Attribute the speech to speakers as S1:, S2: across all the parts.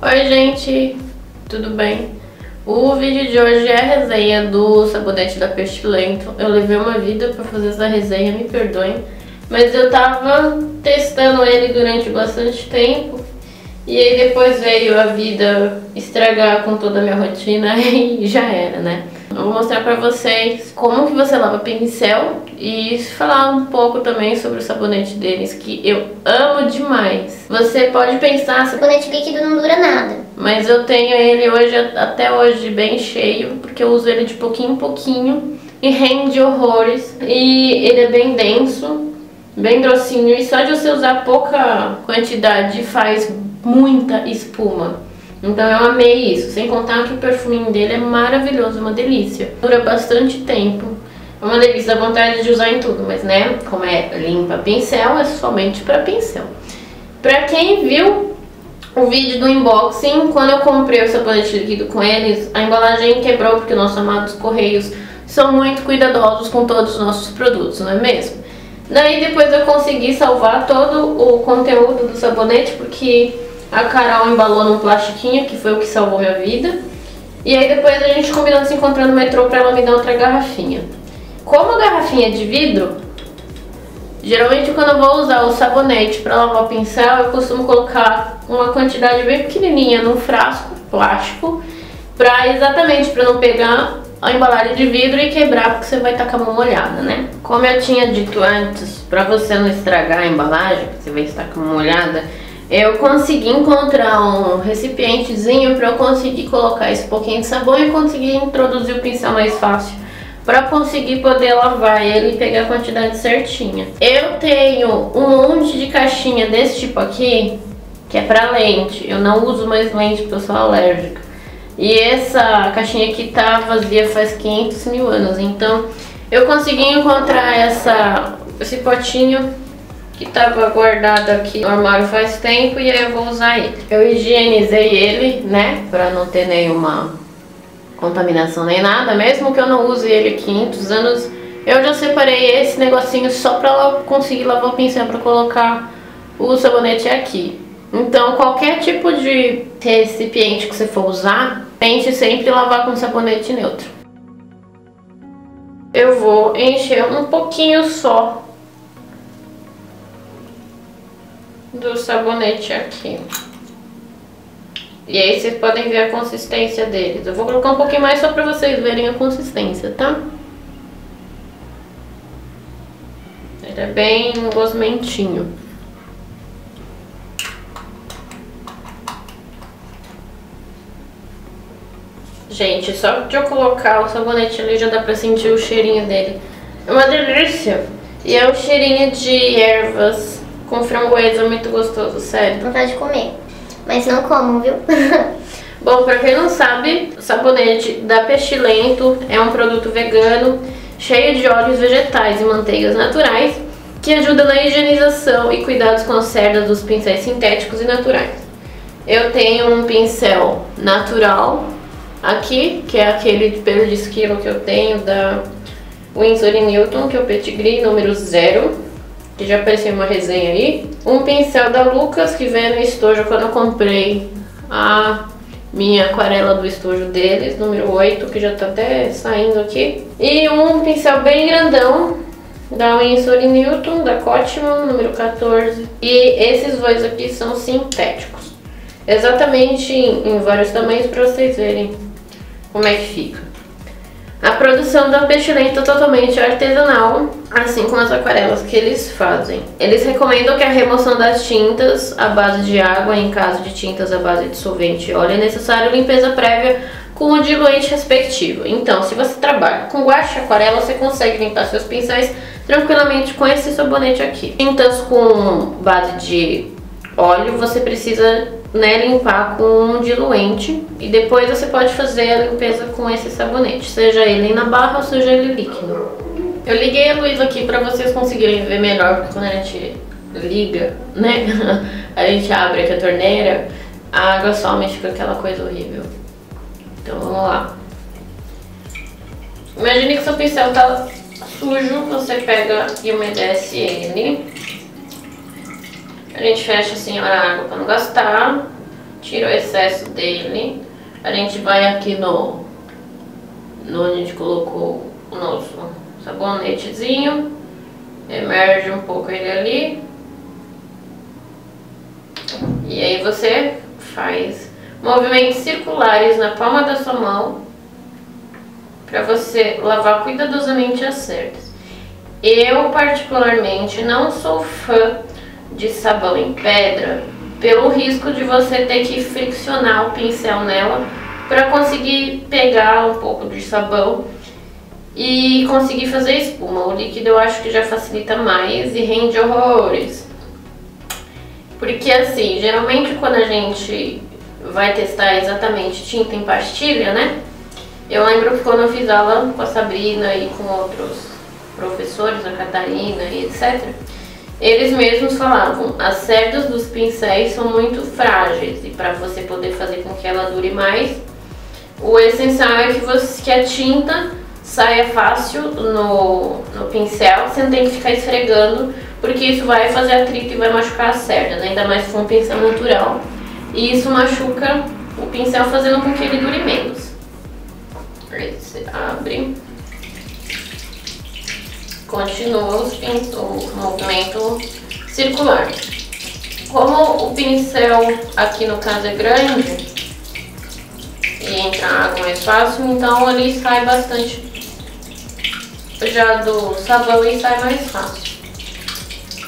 S1: Oi gente, tudo bem? O vídeo de hoje é a resenha do sabonete da Pestilento. Eu levei uma vida pra fazer essa resenha, me perdoem. Mas eu tava testando ele durante bastante tempo. E aí depois veio a vida estragar com toda a minha rotina e já era, né? Eu vou mostrar pra vocês como que você lava pincel e falar um pouco também sobre o sabonete deles, que eu amo demais. Você pode pensar...
S2: Sabonete líquido não dura nada.
S1: Mas eu tenho ele hoje, até hoje, bem cheio, porque eu uso ele de pouquinho em pouquinho e rende horrores. E ele é bem denso, bem grossinho, e só de você usar pouca quantidade faz muita espuma. Então eu amei isso, sem contar que o perfuminho dele é maravilhoso, uma delícia. Dura bastante tempo, é uma delícia, dá vontade de usar em tudo, mas né, como é limpa pincel, é somente para pincel. Pra quem viu o vídeo do unboxing, quando eu comprei o sabonete líquido com eles, a embalagem quebrou porque nossos amados correios são muito cuidadosos com todos os nossos produtos, não é mesmo? Daí depois eu consegui salvar todo o conteúdo do sabonete porque a Carol embalou num plastiquinho, que foi o que salvou minha vida. E aí depois a gente combinou de se encontrar no metrô pra ela me dar outra garrafinha. Como a garrafinha é de vidro, geralmente quando eu vou usar o sabonete pra lavar o pincel, eu costumo colocar uma quantidade bem pequenininha num frasco plástico, pra exatamente para não pegar a embalagem de vidro e quebrar porque você vai estar com a mão molhada, né? Como eu tinha dito antes, pra você não estragar a embalagem, você vai estar com a mão molhada, eu consegui encontrar um recipientezinho para eu conseguir colocar esse pouquinho de sabão e conseguir introduzir o pincel mais fácil para conseguir poder lavar ele e pegar a quantidade certinha. Eu tenho um monte de caixinha desse tipo aqui, que é para lente. Eu não uso mais lente porque eu sou alérgica. E essa caixinha aqui tá vazia faz 500 mil anos, então eu consegui encontrar essa, esse potinho que estava guardado aqui no armário faz tempo e aí eu vou usar ele. Eu higienizei ele, né, para não ter nenhuma contaminação nem nada, mesmo que eu não use ele 500 anos, eu já separei esse negocinho só para conseguir lavar o pincel para colocar o sabonete aqui. Então, qualquer tipo de recipiente que você for usar, tente sempre lavar com sabonete neutro. Eu vou encher um pouquinho só do sabonete aqui. E aí vocês podem ver a consistência deles. Eu vou colocar um pouquinho mais só pra vocês verem a consistência, tá? Ele é bem gosmentinho. Gente, só de eu colocar o sabonete ali já dá pra sentir o cheirinho dele. É uma delícia! E é um cheirinho de ervas com framboesa muito gostoso, sério.
S2: Vontade de comer. Mas não como, viu?
S1: Bom, pra quem não sabe, o sabonete da Pestilento é um produto vegano cheio de óleos vegetais e manteigas naturais que ajuda na higienização e cuidados com as cerdas dos pincéis sintéticos e naturais. Eu tenho um pincel natural aqui, que é aquele de pelo de esquilo que eu tenho da Winsor Newton, que é o Petit número 0 que já apareceu uma resenha aí. Um pincel da Lucas, que veio no estojo quando eu comprei a minha aquarela do estojo deles, número 8, que já tá até saindo aqui. E um pincel bem grandão, da Winsor Newton, da Cotman, número 14. E esses dois aqui são sintéticos. Exatamente em, vários tamanhos para vocês verem como é que fica. A produção da Pestilento é totalmente artesanal, assim como as aquarelas que eles fazem. Eles recomendam que a remoção das tintas à base de água, em caso de tintas à base de solvente e óleo, é necessário limpeza prévia com o diluente respectivo. Então, se você trabalha com guache aquarela, você consegue limpar seus pincéis tranquilamente com esse sabonete aqui. Tintas com base de óleo, você precisa né, limpar com um diluente e depois você pode fazer a limpeza com esse sabonete, seja ele na barra ou seja ele líquido. Eu liguei a luz aqui para vocês conseguirem ver melhor, porque quando a gente liga, né, a gente abre aqui a torneira, a água some e fica aquela coisa horrível. Então vamos lá. Imagine que seu pincel tá sujo, você pega e umedece ele. A gente fecha assim a água para não gastar. tira o excesso dele. A gente vai aqui no, no onde a gente colocou o nosso sabonetezinho, emerge um pouco ele ali. E aí você faz movimentos circulares na palma da sua mão para você lavar cuidadosamente as cerdas. Eu particularmente não sou fã de sabão em pedra pelo risco de você ter que friccionar o pincel nela para conseguir pegar um pouco de sabão e conseguir fazer espuma. O líquido eu acho que já facilita mais e rende horrores. Porque assim, geralmente quando a gente vai testar exatamente tinta em pastilha, né? Eu lembro que quando eu fiz aula com a Sabrina e com outros professores, a Catarina e etc., eles mesmos falavam, as cerdas dos pincéis são muito frágeis e para você poder fazer com que ela dure mais, o essencial é que, você, que a tinta saia fácil no, no pincel, você não tem que ficar esfregando, porque isso vai fazer atrito e vai machucar a cerda, né? ainda mais for um pincel natural. E isso machuca o pincel fazendo com que ele dure menos. Aí você abre continua o movimento circular. Como o pincel aqui no caso é grande e entra água mais fácil, então ele sai bastante já do sabão e sai mais fácil.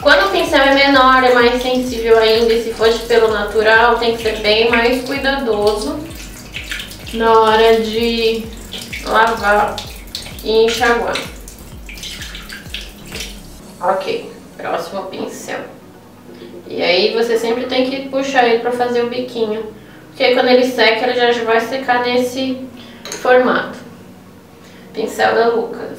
S1: Quando o pincel é menor, é mais sensível ainda, e se for de pelo natural, tem que ser bem mais cuidadoso na hora de lavar e enxaguar. Ok, próximo pincel. E aí você sempre tem que puxar ele para fazer o biquinho. Porque quando ele seca, ele já vai secar nesse formato. Pincel da Lucas.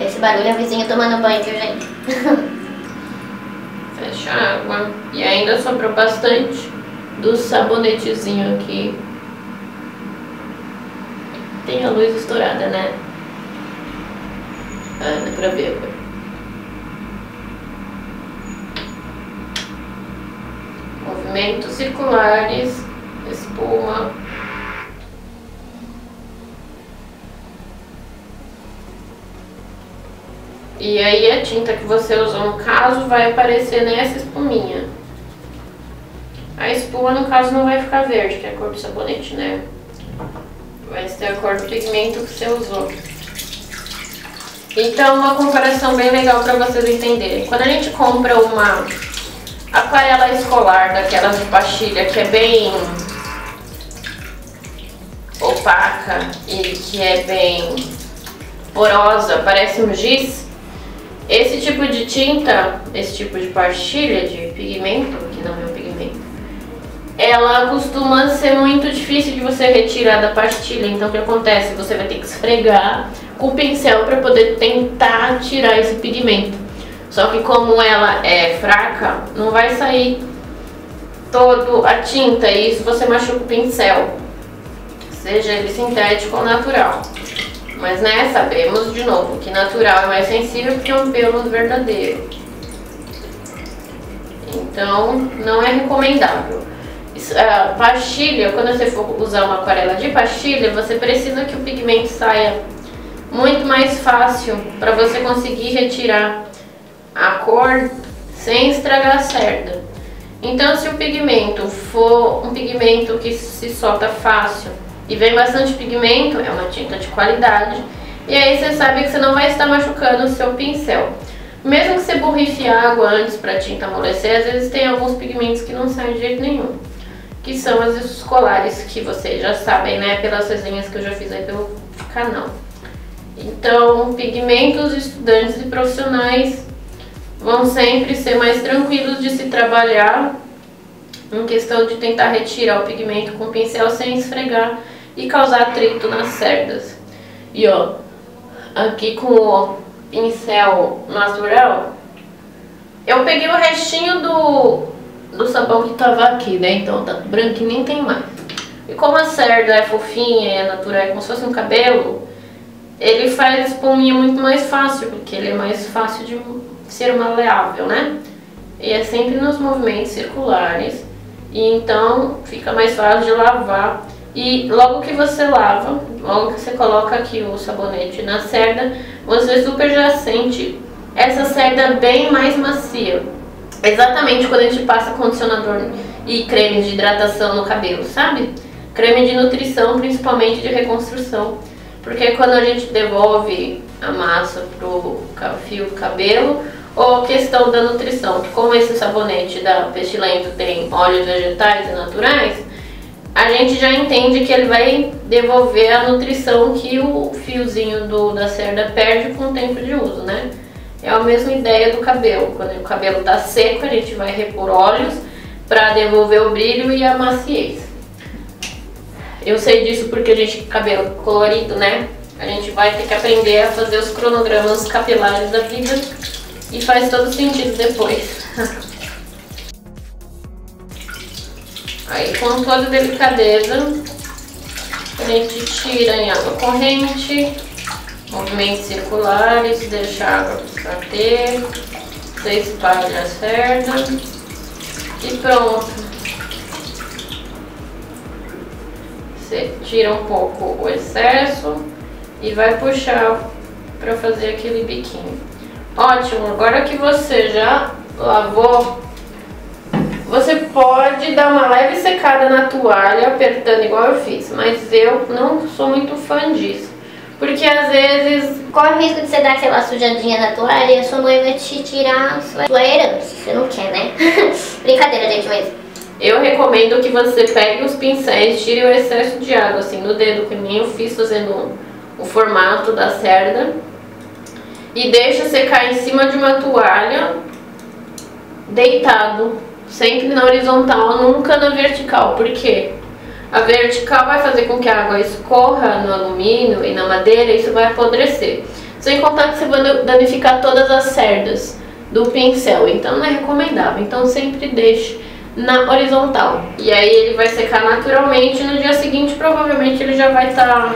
S2: Esse barulho é o vizinho tomando banho, viu, gente?
S1: Fecha a água. E ainda sobrou bastante do sabonetezinho aqui. Tem a luz estourada, né? Ver agora. Movimentos circulares, espuma. E aí a tinta que você usou no caso vai aparecer nessa espuminha. A espuma no caso não vai ficar verde, que é a cor do sabonete, né? Vai ser a cor do pigmento que você usou. Então, uma comparação bem legal para vocês entenderem. Quando a gente compra uma aquarela escolar, daquelas de pastilha, que é bem opaca e que é bem porosa, parece um giz, esse tipo de tinta, esse tipo de pastilha de pigmento, que não é ela costuma ser muito difícil de você retirar da pastilha. Então o que acontece? Você vai ter que esfregar com o pincel para poder tentar tirar esse pigmento. Só que como ela é fraca, não vai sair todo a tinta e isso você machuca o pincel, seja ele sintético ou natural. Mas né, sabemos de novo que natural é mais sensível porque é um pelo verdadeiro. Então não é recomendável. A pastilha, quando você for usar uma aquarela de pastilha, você precisa que o pigmento saia muito mais fácil para você conseguir retirar a cor sem estragar a cerda. Então se o pigmento for um pigmento que se solta fácil e vem bastante pigmento, é uma tinta de qualidade, e aí você sabe que você não vai estar machucando o seu pincel. Mesmo que você borrife água antes para a tinta amolecer, às vezes tem alguns pigmentos que não saem de jeito nenhum. Que são as escolares, que vocês já sabem, né, pelas resenhas que eu já fiz aí pelo canal. Então, pigmentos, estudantes e profissionais vão sempre ser mais tranquilos de se trabalhar em questão de tentar retirar o pigmento com o pincel sem esfregar e causar atrito nas cerdas. E ó, aqui com o pincel natural, eu peguei o restinho do, do sabão que tava aqui, né? Então tá e nem tem mais. E como a cerda é fofinha, é natural, é como se fosse um cabelo, ele faz espuminha muito mais fácil, porque ele é mais fácil de ser maleável, né? e é sempre nos movimentos circulares. E então fica mais fácil de lavar. E logo que você lava, logo que você coloca aqui o sabonete na cerda, você super já sente essa cerda bem mais macia. Exatamente quando a gente passa condicionador e creme de hidratação no cabelo, sabe? Creme de nutrição, principalmente de reconstrução. Porque quando a gente devolve a massa pro fio do cabelo, ou questão da nutrição, que como esse sabonete da Pestilento tem óleos vegetais e naturais, a gente já entende que ele vai devolver a nutrição que o fiozinho do, da cerda perde com o tempo de uso, né? É a mesma ideia do cabelo. Quando o cabelo está seco, a gente vai repor óleos para devolver o brilho e a maciez. Eu sei disso porque a gente, cabelo colorido, né? A gente vai ter que aprender a fazer os cronogramas capilares da vida e faz todo sentido depois. Aí com toda delicadeza a gente tira em água corrente, movimentos circulares, deixa a água bater, você espalha a cerda e pronto. Você tira um pouco o excesso e vai puxar para fazer aquele biquinho. Ótimo, agora que você já lavou, você pode dar uma leve secada na toalha, apertando igual eu fiz, mas eu não sou muito fã disso. Porque às vezes
S2: corre o risco de você dar aquela sujadinha na toalha e a sua mãe vai te tirar a sua herança. Você não quer, né? Brincadeira, gente, mas...
S1: Eu recomendo que você pegue os pincéis, tire o excesso de água, assim, no dedo, que nem eu fiz fazendo o formato da cerda e deixa secar em cima de uma toalha deitado, sempre na horizontal, nunca na vertical. Por quê? A vertical vai fazer com que a água escorra no alumínio e na madeira e isso vai apodrecer. Sem contar que você vai danificar todas as cerdas do pincel, então não é recomendável. Então sempre deixe na horizontal. E aí ele vai secar naturalmente no dia seguinte provavelmente ele já vai estar tá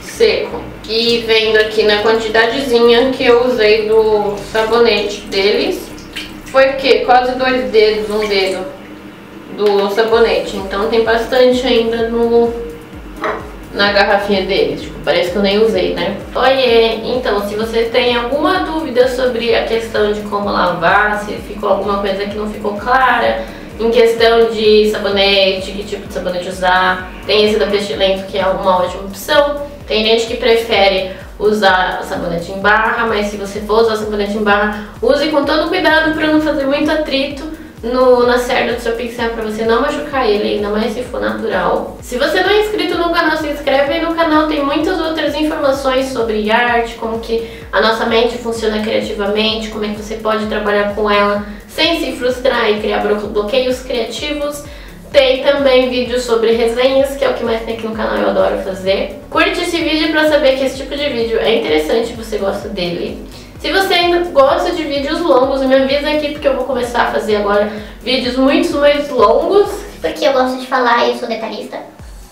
S1: seco. E vendo aqui na quantidadezinha que eu usei do sabonete deles, foi que quase dois dedos, um dedo do sabonete. Então tem bastante ainda no na garrafinha deles. Tipo, parece que eu nem usei, né? Oiê! Então, se vocês têm alguma dúvida sobre a questão de como lavar, se ficou alguma coisa que não ficou clara, em questão de sabonete, que tipo de sabonete usar, tem esse da Pestilento que é uma ótima opção. Tem gente que prefere usar sabonete em barra, mas se você for usar sabonete em barra, use com todo cuidado para não fazer muito atrito no, na cerda do seu pincel para você não machucar ele, ainda mais se for natural. Se você não é inscrito no canal, se inscreve aí no canal, tem muitas outras informações sobre arte, como que a nossa mente funciona criativamente, como é que você pode trabalhar com ela sem se frustrar e criar bloqueios criativos. Tem também vídeos sobre resenhas, que é o que mais tem aqui no canal, eu adoro fazer. Curte esse vídeo pra saber que esse tipo de vídeo é interessante você gosta dele. Se você ainda gosta de vídeos longos, me avisa aqui porque eu vou começar a fazer agora vídeos muito mais longos.
S2: Porque eu gosto de falar e eu sou detalhista.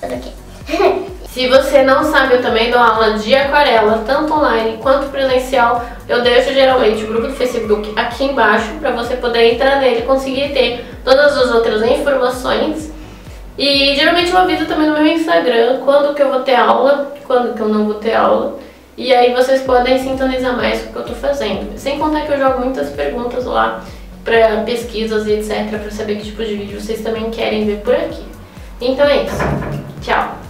S2: Tudo aqui.
S1: Se você não sabe, eu também dou aula de aquarela, tanto online quanto presencial. Eu deixo geralmente o grupo do Facebook aqui embaixo para você poder entrar nele e conseguir ter todas as outras informações. E geralmente eu aviso também no meu Instagram quando que eu vou ter aula, quando que eu não vou ter aula. E aí vocês podem sintonizar mais com o que eu tô fazendo. Sem contar que eu jogo muitas perguntas lá para pesquisas e etc, para saber que tipo de vídeo vocês também querem ver por aqui. Então é isso. Tchau!